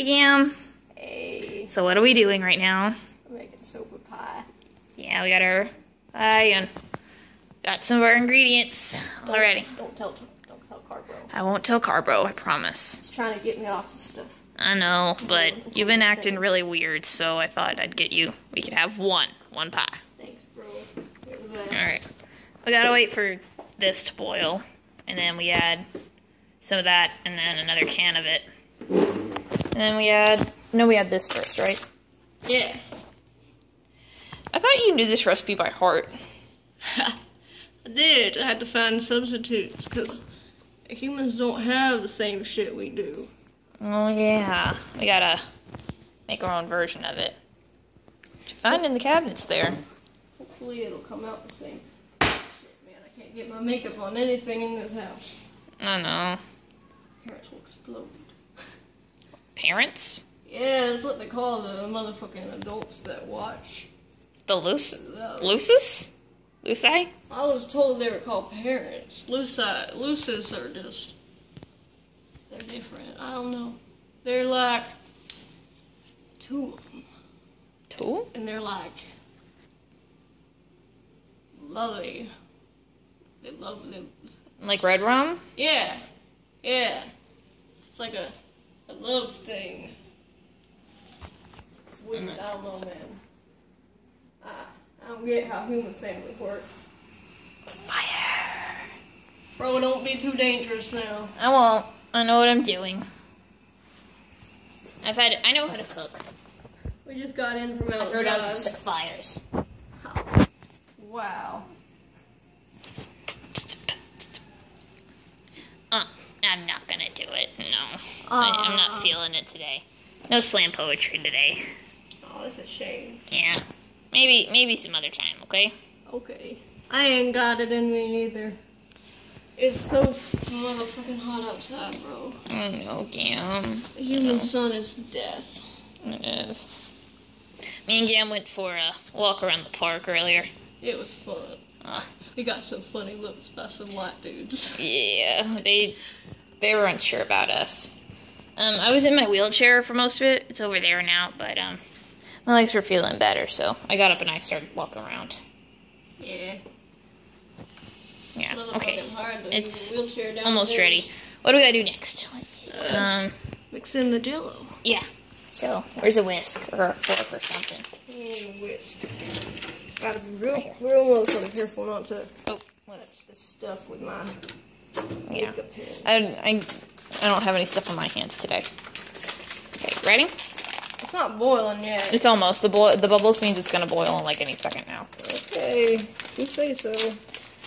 Hey, Gam. Hey, So what are we doing right now? I'm making pie. Yeah, we got our pie and got some of our ingredients already. Don't tell, don't tell Karbro. I won't tell Carbo, I promise. He's trying to get me off the stuff. I know, but you've been acting really weird, so I thought I'd get you. We could have one, one pie. Thanks, bro. You're the best. All right. We gotta wait for this to boil, and then we add some of that, and then another can of it. And then we add. No, we add this first, right? Yeah. I thought you knew this recipe by heart. I did. I had to find substitutes because humans don't have the same shit we do. Oh yeah, we gotta make our own version of it. What you find in the cabinets there? Hopefully it'll come out the same. Shit, man, I can't get my makeup on anything in this house. I know. Parents will explode. Parents? Yeah, that's what they call the motherfucking adults that watch. The Luce, Uh, Lucis? Luci? I was told they were called parents. Luci, Lucis are just. They're different. I don't know. They're like. Two of them. Two? And they're like. Lovey. They love them. Like red rom? Yeah. Yeah. It's like a love thing. It's weird. I don't know, man. I, I don't get how human families work. Fire. Bro, don't be too dangerous now. I won't. I know what I'm doing. I've had. I know how to cook. We just got in from outside. Throw down some sick fires. Wow. I'm not gonna do it. No, I, I'm not feeling it today. No slam poetry today. Oh, that's a shame. Yeah, maybe maybe some other time. Okay. Okay. I ain't got it in me either. It's so motherfucking hot outside, bro. Oh no, Gam. The human sun is death. It is. Me and Gam went for a walk around the park earlier. It was fun. Uh, We got some funny looks by some white dudes. yeah, they they were unsure about us. Um, I was in my wheelchair for most of it. It's over there now, but um, my legs were feeling better, so I got up and I started walking around. Yeah. Yeah. It's Okay. It's Almost there. ready. What do we gotta do next? Let's see. Um, Mix in the jello. yeah. So where's a whisk or a fork or something? And whisk. Gotta be real, real motherfucking careful not to Oh, touch this stuff with my yeah. I, I I don't have any stuff on my hands today. Okay, ready? It's not boiling yet. It's almost the boil. The bubbles means it's gonna boil in like any second now. Okay, you say so.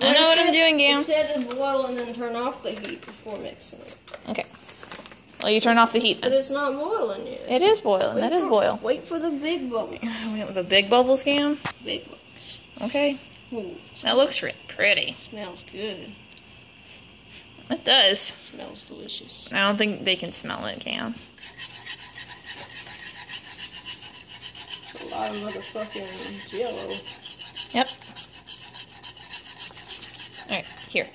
I know what I'm doing, Gam. It said to boil and then turn off the heat before mixing it. Okay. Well, you turn off the heat But it's not boiling yet. It is boiling. That Wait is boil. Wait for the big bubbles. We with the big bubbles, Gam. Big bubbles. Okay. Ooh, That looks re- pretty. smells good. It does. Smells delicious. I don't think they can smell it, Gam. It's a lot of motherfucking jello. Yep. All right, here.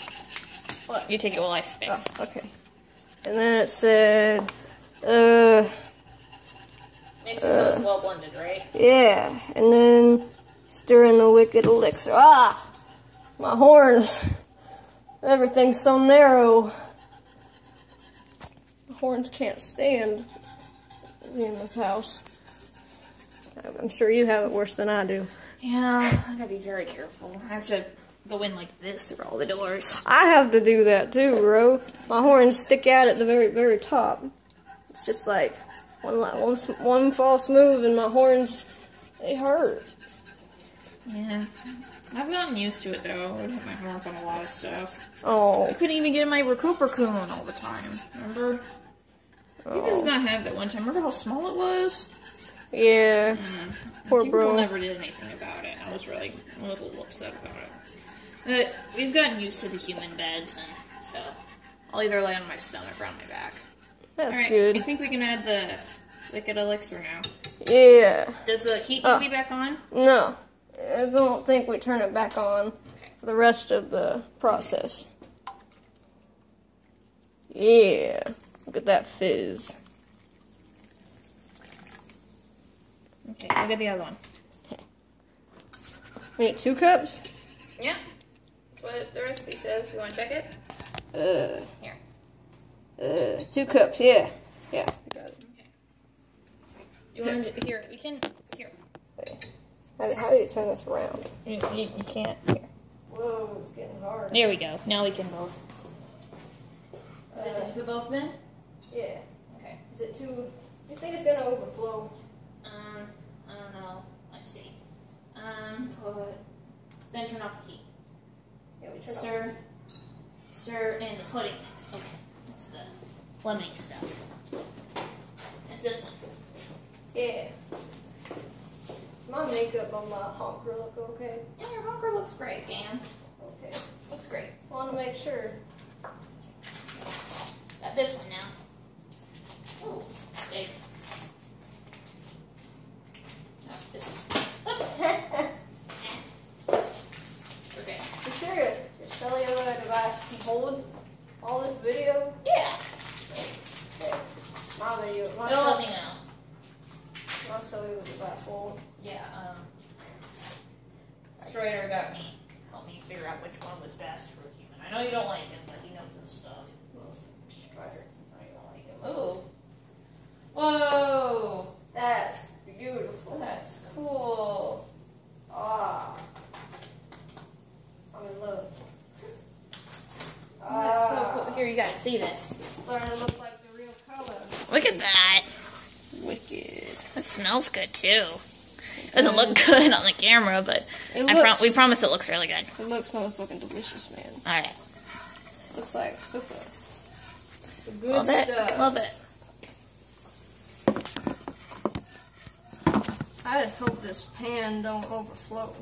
What? You take it while I Oh, okay. And then it said, uh, Mix it until it's well blended, right? yeah. And then stir in the wicked elixir. Ah! My horns. Everything's so narrow. The horns can't stand in this house. I'm sure you have it worse than I do. Yeah, I gotta be very careful. I have to go in like this through all the doors. I have to do that too, bro. My horns stick out at the very, very top. It's just like one, li- one, s- one false move and my horns, they hurt. Yeah. I've gotten used to it though. I would hit my horns on a lot of stuff. Oh, I couldn't even get in my recuperacoon coon all the time. Remember? You was my head that one time. Remember how small it was? yeah. Poor People bro. never did anything about it. I was really I was a little upset about it. But we've gotten used to the human beds, and so I'll either lay on my stomach or on my back. That's All right, good. I think we can add the liquid elixir now. Yeah. Does the heat need Uh. be back on? No, I don't think we turn it back on for the rest of the process. Yeah. Look at that fizz. Okay, go get the other one. We need two cups. Yeah. That's what the recipe says. You want to check it? Uh, Here. uh, two cups. Yeah, yeah. I got it. Okay. You want to here? You can. How, how do you turn this around? You, you, you can't. Here. Whoa, it's getting hard. There we go. Now we can both. Is it Uh, did you put both in? yeah. Okay. Is it too? You think it's gonna overflow? Um, I don't know. Let's see. Um, put. Then turn off the heat. Yeah, we turn off. Stir. Stir in the pudding mix. Okay. That's the Fleming stuff. That's this one. Yeah. Makeup on my honker look okay? Yeah, your honker looks great, Dan. Okay. Looks great. Want to make sure. Got this one now. Ooh, big. Oh, this one. Oops. Okay. You sure your, your cellular device can hold all this video? Yeah. Yeah. My video, my, It'll let me know. my cellular device won't. Yeah, um, Strider got me, Help me figure out which one was best for a human. I know you don't like him, but he knows his stuff. Strider. I don't like him. Ooh. Whoa. That's beautiful. That's cool. Ah. I'm in love. That's so Ah. cool. Here, you guys see this. It's starting to look like the real color. Look at that. Wicked. It smells good too. Doesn't look good on the camera, but It I pro- we promise it looks really good. it looks motherfucking delicious, man. All right, It looks like super. Good love it, stuff. love it. I just hope this pan don't overflow.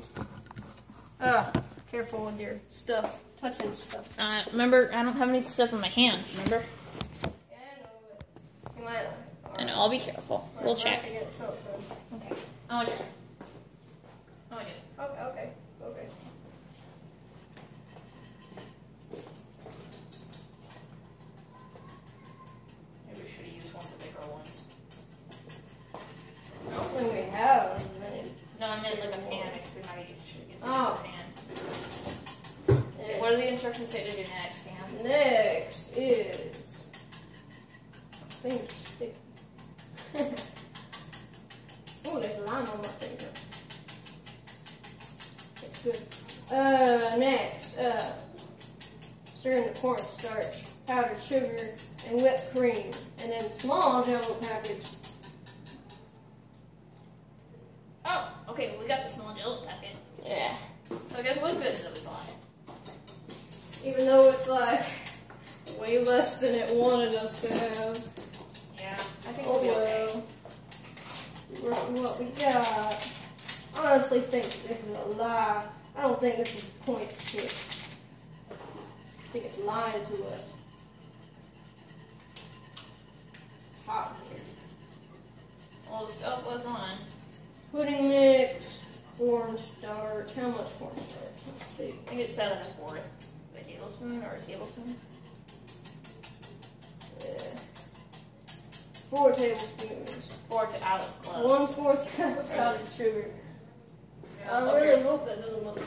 Ah, careful with your stuff, touching stuff. Uh, remember, I don't have any stuff in my hand. Remember? Yeah, I know, but you might. I know. I'll be careful. We'll check. Okay. I want to. Yeah. What do the instructions say next, is finger stick. oh, there's a lime on my finger. That's good. Uh, next, uh, stir in the cornstarch, powdered sugar, and whipped cream, and then small jello package. Oh, okay. Well, we got the small jello packet. Yeah. So I guess it was good that we bought it. Even though it's like way less than it wanted us to have. Yeah, I think Oh we'll be okay. Look what we got. I honestly think this is a lie. I don't think this is point six. I think it's lying to us. It's hot here. Well, the stove was on. Pudding mix, cornstarch. How much cornstarch? Let's see. I think it's seven and a fourth. A tablespoon or a tablespoon? Yeah. Four tablespoons. Four to I was close. One fourth cup of powdered sugar. Yeah, I okay. really hope that doesn't motherfucking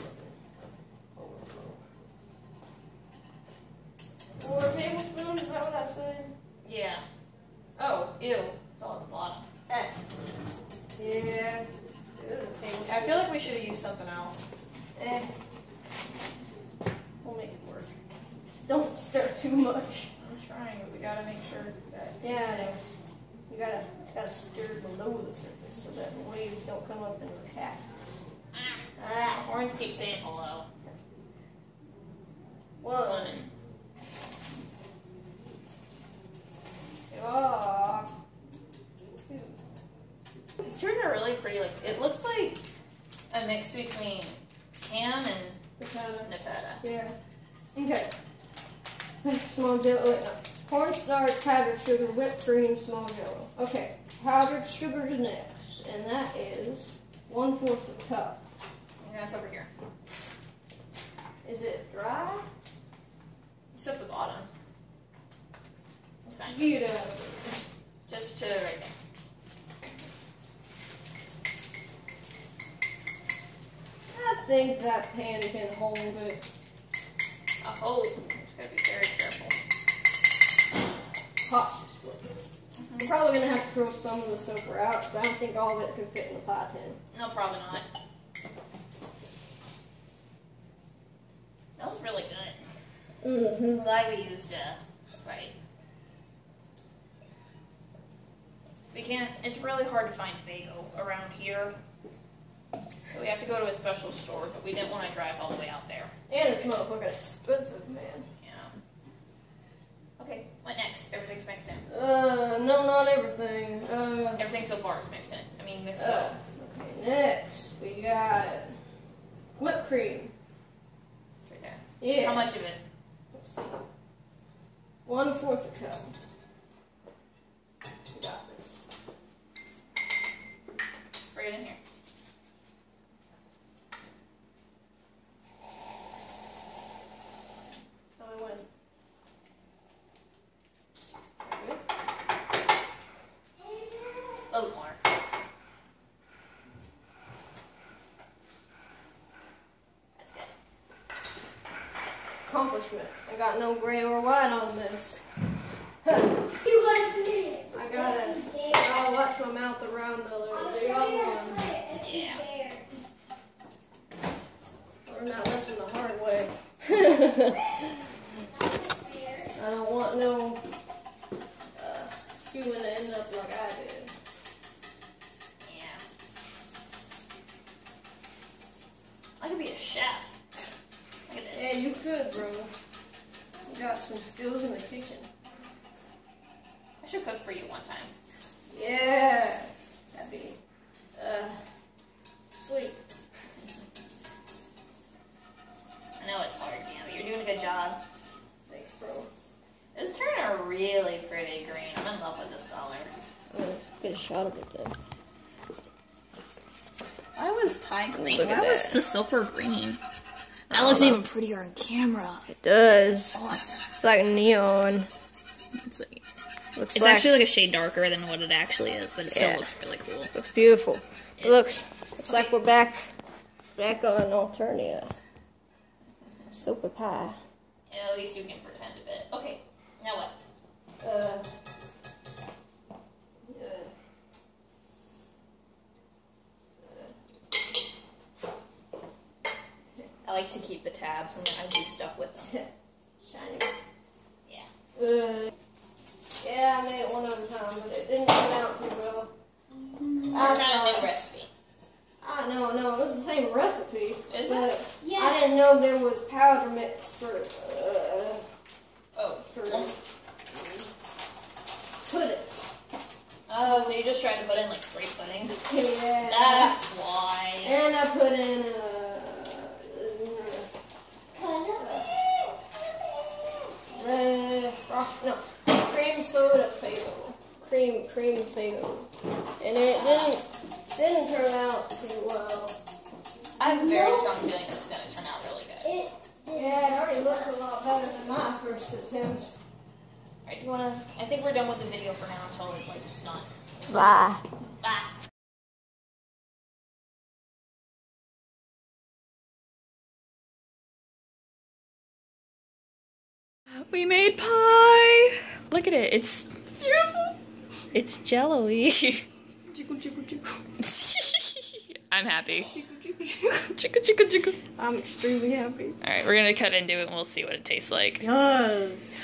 overflow. Four tablespoons, is that what I said? Yeah. Oh, ew. It's all at the bottom. Eh. Yeah. It is a tablespoon. I feel like we should have used something else. Eh. We'll make it work. Just don't stir too much. I'm trying, but we gotta make sure that. Yeah, it is. You gotta gotta stir below the surface so that the waves don't come up in the hat. Ah, Ah. horns keep saying hello. One. One. Ah. Two. It's turned out really pretty. Like it looks like a mix between ham and Potato. Nevada. Yeah. Okay. Small jello. Uh, Wait, no. Cornstarch, powdered sugar, whipped cream, small jello. Okay. Powdered sugar is next, and that is one fourth of a cup. Yeah, that's over here. Is it dry? Except the bottom. That's fine. Of Just to right there. I think that pan can hold it. I hope. Just gotta be very careful. Cautiously. I'm probably gonna have to throw some of the sopor out because I don't think all of it can fit in the pie tin. No, probably not. That was really good. Mm-hmm. Glad we used uh, Sprite. We can't. It's really hard to find Faygo around here, so we have to go to a special store. But we didn't want to drive all the way out there. And it's motherfucking expensive, man. Okay. What next? Everything's mixed in. Uh, no, not everything. Uh, Everything so far is mixed in. I mean, mixed uh up. okay, next we got whipped cream. It's right there. Yeah. How much of it? Let's see. One fourth a cup. We got this. Spray it in here. Tell me when. A little more. That's good. Accomplishment. I got no gray or white on this. You like me. I gotta, I gotta watch my mouth around the old one. Yeah. Learn that lesson the hard way. I don't want no uh, human to end up like I did. Yeah. I could be a chef. Yeah, you could, bro. Got some skills in the kitchen. I should cook for you one time. Yeah, that'd be uh, sweet. I know it's hard, yeah, but you're doing a good job. Thanks, bro. It's turning a really pretty green. I'm in love with this color. Get a shot of it then. Why was pie green? Look Why was the silver green? That looks even prettier on camera. It does. Awesome. It's like neon. It's, like, Looks it's like, actually like a shade darker than what it actually is, but it still looks really cool. looks beautiful. It looks looks like we're back back on Alternia. Super pie. Yeah, at least you can pretend a bit. Okay, now what? Uh, I like to keep the tabs and I do stuff with them. Shiny. Yeah. Uh, yeah, I made it one other time, but it didn't turn out too well. We're I trying a new recipe. I know, no, it was the same recipe. Is but it? Yeah. I didn't know there was powder mix for uh, Oh, for pudding. oh, so you just tried to put in like straight pudding? Yeah. That's why. and I put in uh, red no, cream soda Faygo, cream cream Faygo, and it didn't didn't turn out too well. I have a very No. strong feeling it's gonna turn out really good. It, Yeah, it already looked a lot better than my first attempt. Alright, do you wanna? I think we're done with the video for now until it's like it's not. Bye. Bye. We made pie. Look at it. It's beautiful. It's jello-y. I'm happy. Jiggle, jiggle. Chicka chicka chicka. I'm extremely happy. All right, we're gonna cut into it and we'll see what it tastes like. Yes.